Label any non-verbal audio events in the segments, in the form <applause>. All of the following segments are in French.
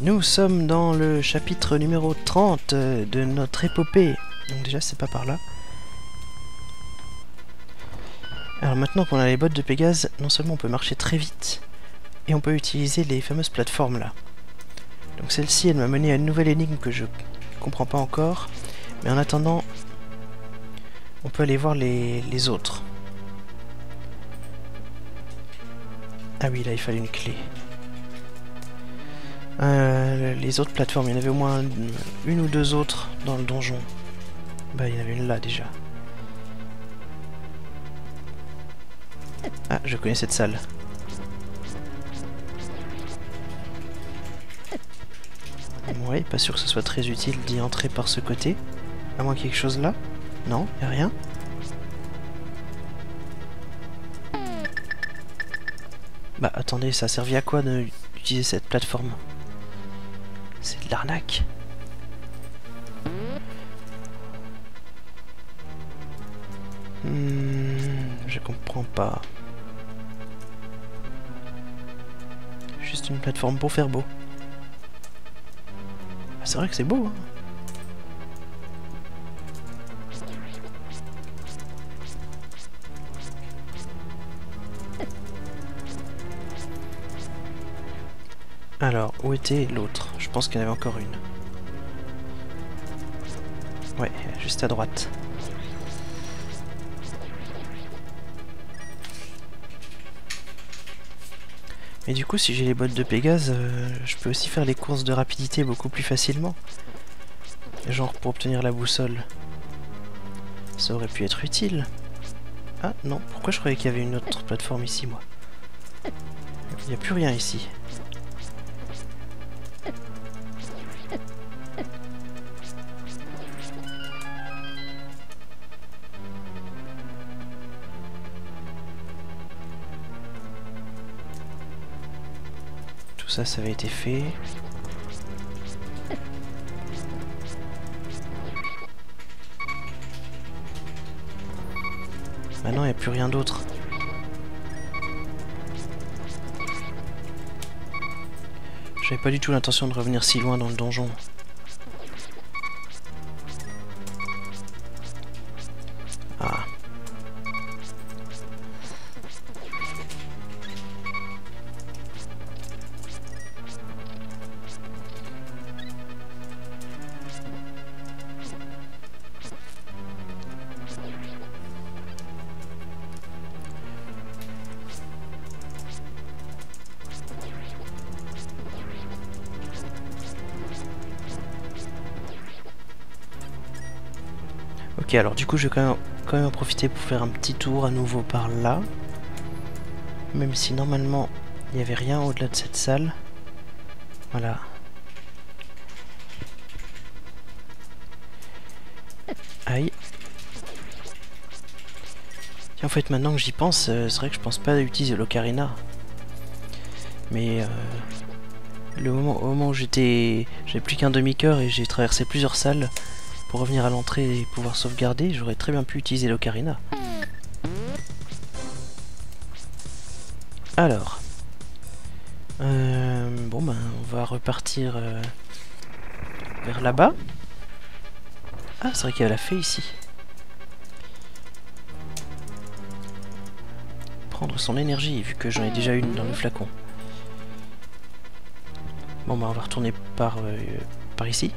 Nous sommes dans le chapitre numéro 30 euh, de notre épopée. Donc déjà c'est pas par là. Alors maintenant qu'on a les bottes de Pégase, non seulement on peut marcher très vite, et on peut utiliser les fameuses plateformes là. Donc celle-ci elle m'a mené à une nouvelle énigme que je comprends pas encore. Mais en attendant, on peut aller voir les, les autres. Ah oui, là il fallait une clé. Euh, les autres plateformes, il y en avait au moins une ou deux autres dans le donjon. Bah, il y en avait une là déjà. Ah, je connais cette salle. Ouais, pas sûr que ce soit très utile d'y entrer par ce côté. À moins quelque chose là Non, y a rien Bah attendez, ça a servi à quoi d'utiliser cette plateforme? C'est de l'arnaque. Hmm, je comprends pas. Juste une plateforme pour faire beau. C'est vrai que c'est beau, hein Alors, où était l'autre? Je pense qu'il y en avait encore une. Ouais, juste à droite. Mais du coup, si j'ai les bottes de Pégase, euh, je peux aussi faire les courses de rapidité beaucoup plus facilement. Genre pour obtenir la boussole. Ça aurait pu être utile. Ah non, pourquoi je croyais qu'il y avait une autre plateforme ici, moi? Il n'y a plus rien ici. Ça, ça avait été fait. Maintenant, il n'y a plus rien d'autre. J'avais pas du tout l'intention de revenir si loin dans le donjon. Ok, alors du coup, je vais quand même, en profiter pour faire un petit tour à nouveau par là. Même si normalement, il n'y avait rien au-delà de cette salle. Voilà. Aïe. en fait, maintenant que j'y pense, euh, c'est vrai que je pense pas utiliser l'ocarina. Mais euh, le moment, au moment où j'étais... J'avais plus qu'un demi-cœur et j'ai traversé plusieurs salles pour revenir à l'entrée et pouvoir sauvegarder, j'aurais très bien pu utiliser l'ocarina. Alors. Euh, bon ben, on va repartir euh, vers là-bas. Ah, c'est vrai qu'il y a la fée ici. Prendre son énergie, vu que j'en ai déjà une dans le flacon. Bon ben, on va retourner par, euh, par ici.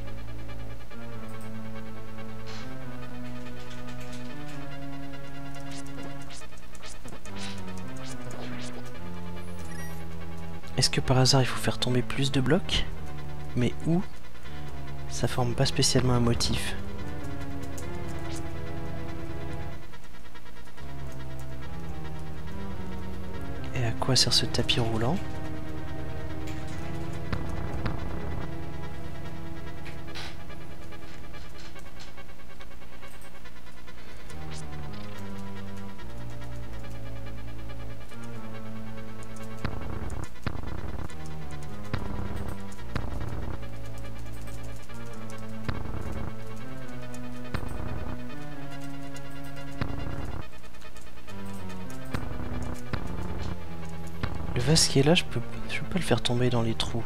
Est-ce que par hasard il faut faire tomber plus de blocs Mais où Ça forme pas spécialement un motif. Et à quoi sert ce tapis roulant? vase qui est là, je peux, je peux pas le faire tomber dans les trous.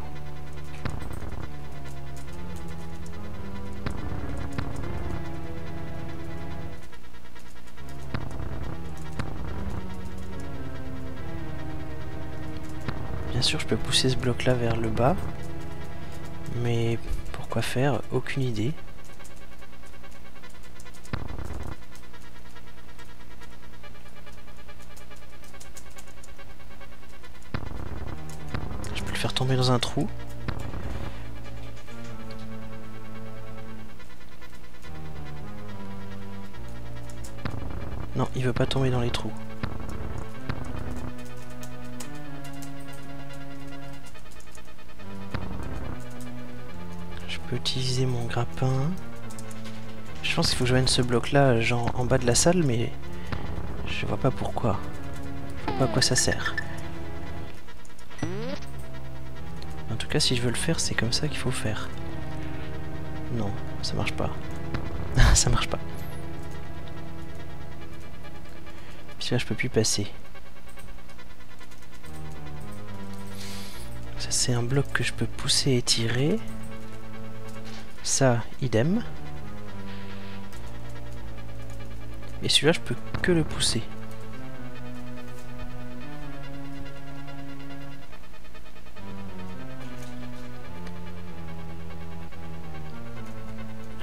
Bien sûr, je peux pousser ce bloc-là vers le bas, mais pourquoi faire Aucune idée. Dans un trou. Non, il veut pas tomber dans les trous. Je peux utiliser mon grappin. Je pense qu'il faut que je mette ce bloc là, genre en bas de la salle, mais je vois pas pourquoi. Pas à quoi ça sert. Tout cas, si je veux le faire, c'est comme ça qu'il faut faire. Non, ça marche pas. <laughs> ça marche pas. Puis là, je peux plus passer. Ça, c'est un bloc que je peux pousser et tirer. Ça, idem. Et celui-là, je peux que le pousser.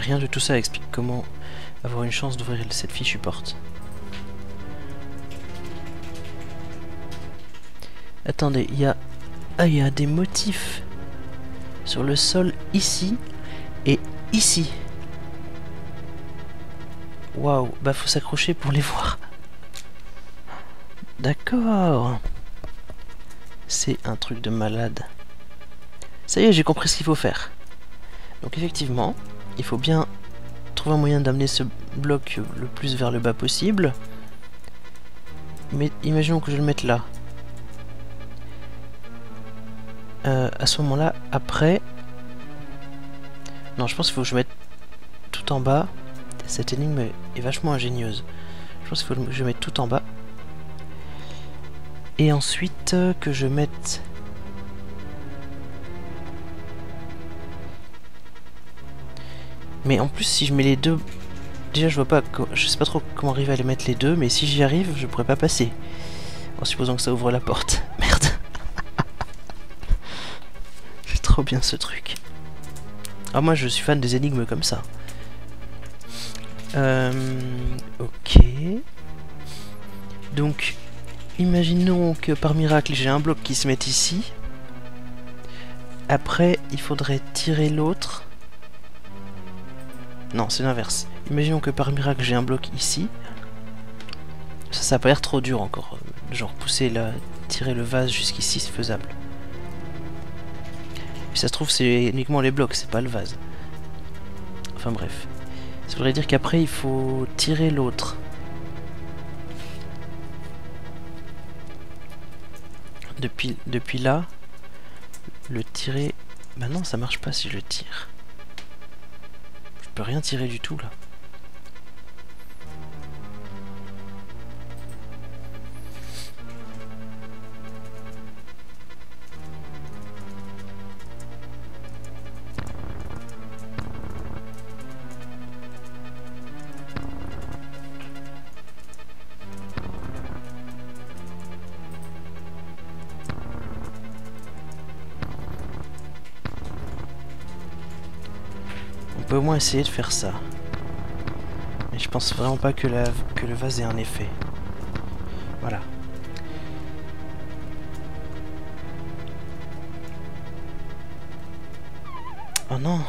Rien de tout ça explique comment avoir une chance d'ouvrir cette fichue porte. Attendez, il y a... Ah, il y a des motifs sur le sol ici et ici. Waouh, bah faut s'accrocher pour les voir. D'accord. C'est un truc de malade. Ça y est, j'ai compris ce qu'il faut faire. Donc effectivement, il faut bien trouver un moyen d'amener ce bloc le plus vers le bas possible. Mais imaginons que je le mette là. Euh, à ce moment-là, après... Non, je pense qu'il faut que je mette tout en bas. Cette énigme est vachement ingénieuse. Je pense qu'il faut que je mette tout en bas. Et ensuite que je mette... Mais en plus, si je mets les deux... Déjà, je vois pas... Je sais pas trop comment arriver à les mettre les deux, mais si j'y arrive, je pourrais pas passer. En supposant que ça ouvre la porte. <laughs> Merde. <laughs> C'est trop bien ce truc. Ah, moi, je suis fan des énigmes comme ça. Euh, ok. Donc, imaginons que par miracle, j'ai un bloc qui se met ici. Après, il faudrait tirer l'autre. Non, c'est l'inverse. Imaginons que par miracle, j'ai un bloc ici. Ça, ça a pas l'air trop dur encore. Genre, pousser la... tirer le vase jusqu'ici, c'est faisable. Puis ça se trouve, c'est uniquement les blocs, c'est pas le vase. Enfin bref. Ça voudrait dire qu'après, il faut tirer l'autre. Depuis, depuis là, le tirer... Bah non, ça marche pas si je le tire. Peux rien tirer du tout, là. Essayer de faire ça. Mais je pense vraiment pas que, la, que le vase ait un effet. Voilà. Oh non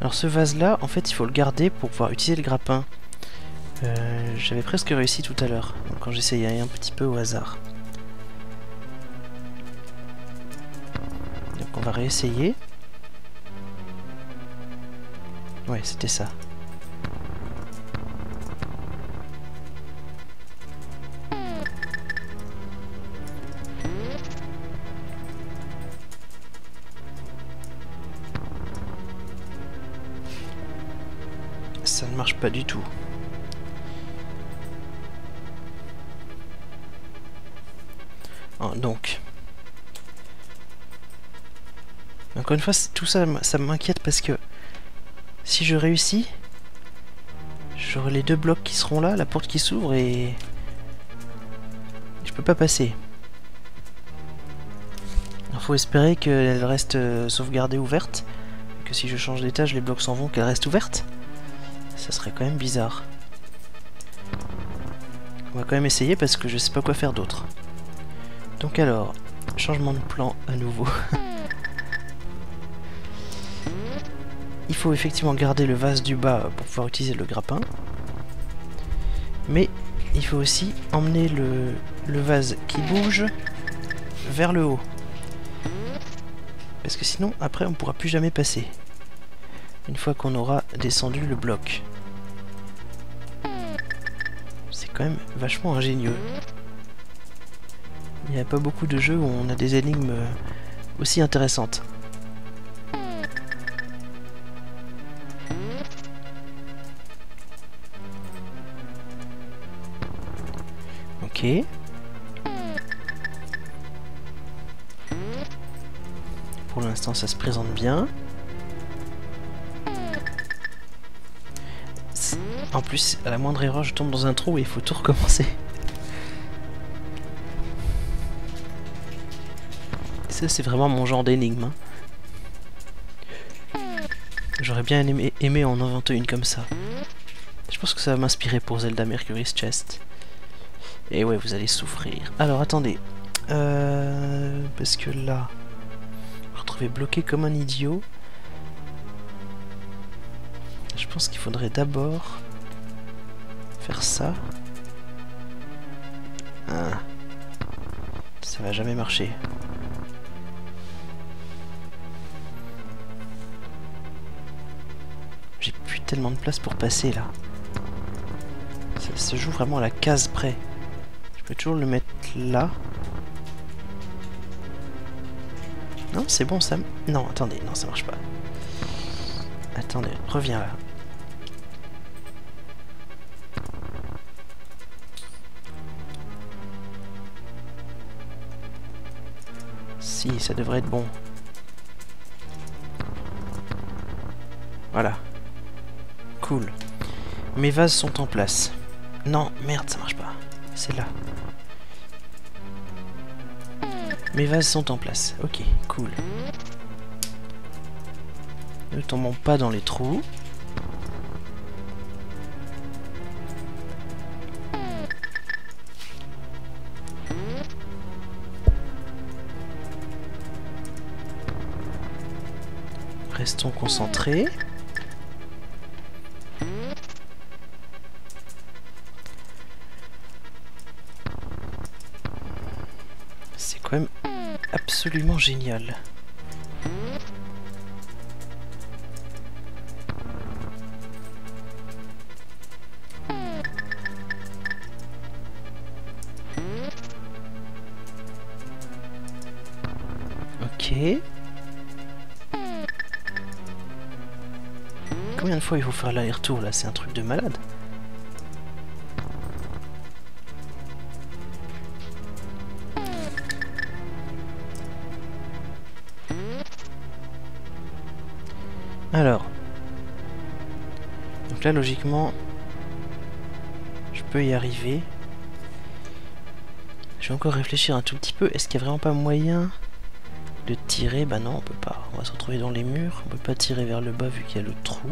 Alors ce vase là, en fait il faut le garder pour pouvoir utiliser le grappin. Euh, j'avais presque réussi tout à l'heure, quand j'essayais un petit peu au hasard. Réessayer. Ouais, c'était ça. Ça ne marche pas du tout. Oh, donc, Encore une fois, tout ça, ça m'inquiète parce que si je réussis, J'aurai les deux blocs qui seront là, la porte qui s'ouvre et... Je peux pas passer. Il faut espérer qu'elle reste euh, sauvegardée ouverte. Que si je change d'étage, les blocs s'en vont, qu'elle reste ouverte. Ça serait quand même bizarre. On va quand même essayer parce que je sais pas quoi faire d'autre. Donc alors, changement de plan à nouveau. <laughs> Il faut effectivement garder le vase du bas pour pouvoir utiliser le grappin. Mais il faut aussi emmener le, vase qui bouge vers le haut. Parce que sinon, après, on ne pourra plus jamais passer. Une fois qu'on aura descendu le bloc. C'est quand même vachement ingénieux. Il n'y a pas beaucoup de jeux où on a des énigmes aussi intéressantes. Ok. Pour l'instant, ça se présente bien. En plus, à la moindre erreur, je tombe dans un trou et il faut tout recommencer. Ça, c'est vraiment mon genre d'énigme. Hein. J'aurais bien aimé, aimé en inventer une comme ça. Je pense que ça va m'inspirer pour Zelda Mercury's Chest. Et ouais, vous allez souffrir. Alors, attendez. Euh, parce que là... Je me retrouver bloqué comme un idiot. Je pense qu'il faudrait d'abord... Faire ça. Ah. Ça va jamais marcher. J'ai plus tellement de place pour passer là. Ça se joue vraiment à la case près. Peux toujours le mettre là. Non, c'est bon, ça... Non, attendez, non, ça marche pas. Attendez, reviens là. Si, ça devrait être bon. Voilà. Cool. Mes vases sont en place. Non, merde, ça marche pas. C'est là. Mes vases sont en place. Ok, cool. Ne tombons pas dans les trous. Restons concentrés. Absolument génial. Ok. Combien de fois il faut faire l'aller-retour là? C'est un truc de malade. Alors. Donc là, logiquement, je peux y arriver. Je vais encore réfléchir un tout petit peu. Est-ce qu'il n'y a vraiment pas moyen de tirer? Bah non, on peut pas. On va se retrouver dans les murs. On peut pas tirer vers le bas vu qu'il y a le trou.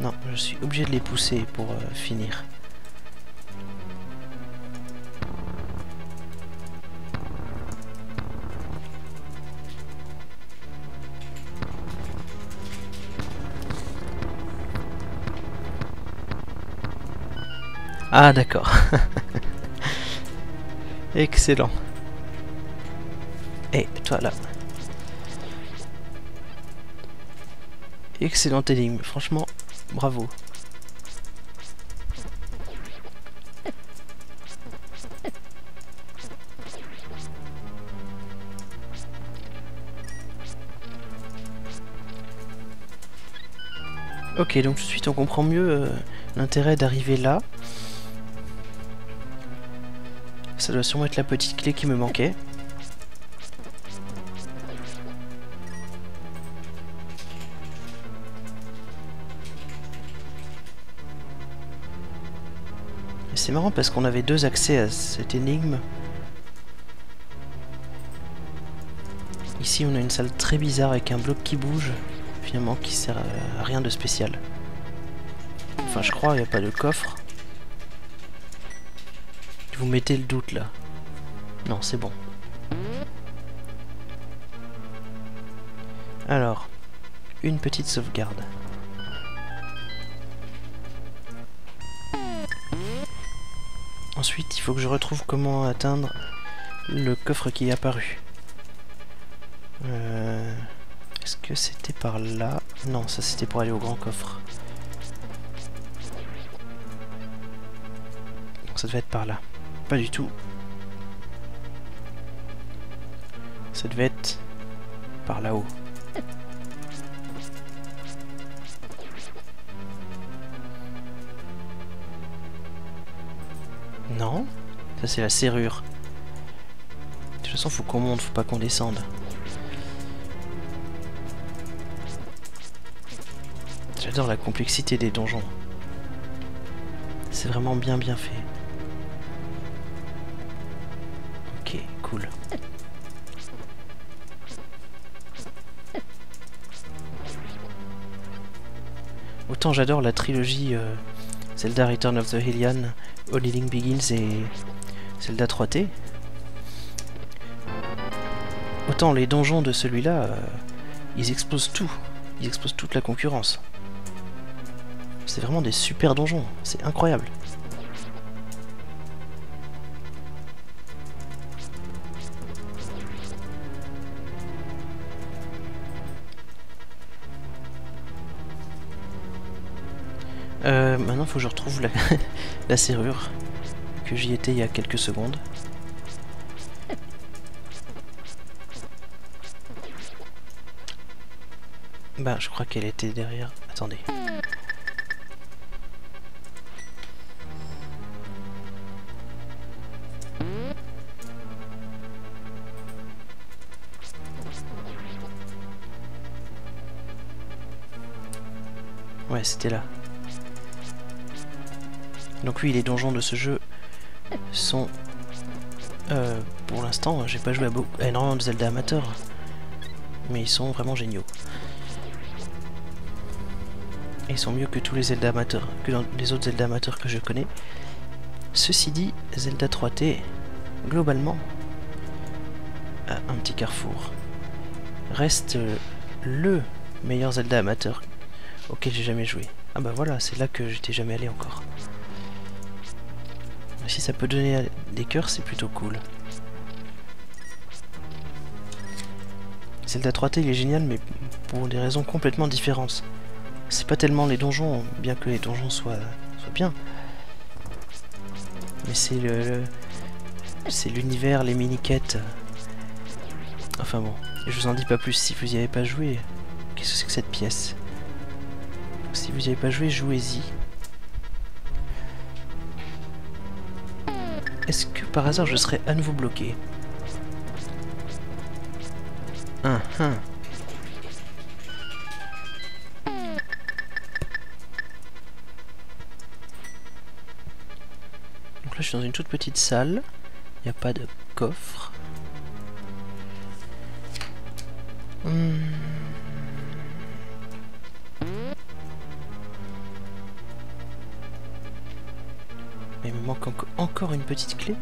Non, je suis obligé de les pousser pour euh, finir. Ah d'accord. <laughs> Excellent. Et toi là. Excellent énigme, franchement, bravo. Ok, donc tout de suite on comprend mieux euh, l'intérêt d'arriver là. Ça doit sûrement être la petite clé qui me manquait. C'est marrant parce qu'on avait deux accès à cette énigme. Ici on a une salle très bizarre avec un bloc qui bouge, finalement qui sert à rien de spécial. Enfin je crois, il n'y a pas de coffre. Vous mettez le doute là. Non, c'est bon. Alors, une petite sauvegarde. Ensuite, il faut que je retrouve comment atteindre le coffre qui est apparu. Euh, Est-ce que c'était par là? Non, ça c'était pour aller au grand coffre. Donc ça devait être par là. Pas du tout. Ça devait être par là-haut. Non Ça c'est la serrure. De toute façon faut qu'on monte, faut pas qu'on descende. J'adore la complexité des donjons. C'est vraiment bien bien fait. Autant j'adore la trilogie euh, Zelda Return of the Hylian, Only Link Begins et Zelda 3T. Autant les donjons de celui-là, euh, ils explosent tout. Ils explosent toute la concurrence. C'est vraiment des super donjons, c'est incroyable. Faut que je retrouve la, <laughs> la serrure que j'y étais il y a quelques secondes. Bah, je crois qu'elle était derrière. Attendez. Ouais, c'était là. Donc oui, les donjons de ce jeu sont... Euh, pour l'instant, j'ai pas joué à, beaucoup, énormément de Zelda amateurs, mais ils sont vraiment géniaux. Ils sont mieux que tous les Zelda amateurs, que les autres Zelda amateurs que je connais. Ceci dit, Zelda 3T, globalement, à un petit carrefour, reste le meilleur Zelda amateur auquel j'ai jamais joué. Ah bah voilà, c'est là que j'étais jamais allé encore. Si ça peut donner des cœurs, c'est plutôt cool. Zelda 3T il est génial, mais pour des raisons complètement différentes. C'est pas tellement les donjons, bien que les donjons soient, bien. Mais c'est le, c'est l'univers, les mini-quêtes. Enfin bon, je vous en dis pas plus si vous y avez pas joué. Qu'est-ce que c'est que cette pièce? Si vous y avez pas joué, jouez-y. Par hasard je serais à nouveau bloqué Hein, hein. Donc là je suis dans une toute petite salle. Il n'y a pas de coffre. Hmm. Il me manque enco encore une petite clé.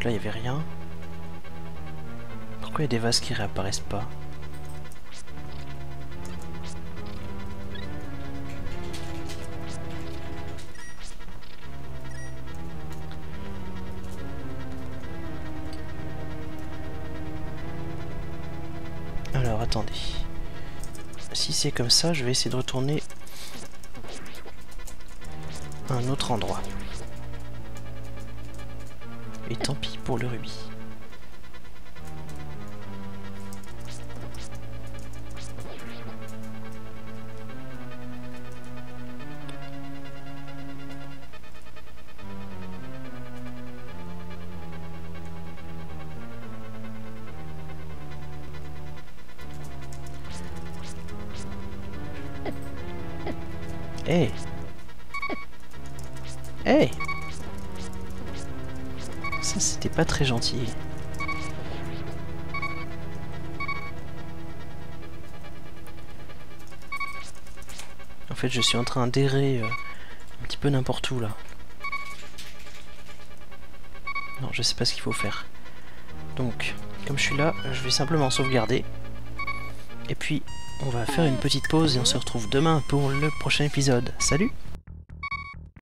Donc là il n'y avait rien. Pourquoi il y a des vases qui réapparaissent pas Alors attendez. Si c'est comme ça, je vais essayer de retourner à un autre endroit tant pis pour le rubis. Eh, gentil. En fait, je suis en train d'errer euh, un petit peu n'importe où, là. Non, je sais pas ce qu'il faut faire. Donc, comme je suis là, je vais simplement sauvegarder. Et puis, on va faire une petite pause et on se retrouve demain pour le prochain épisode. Salut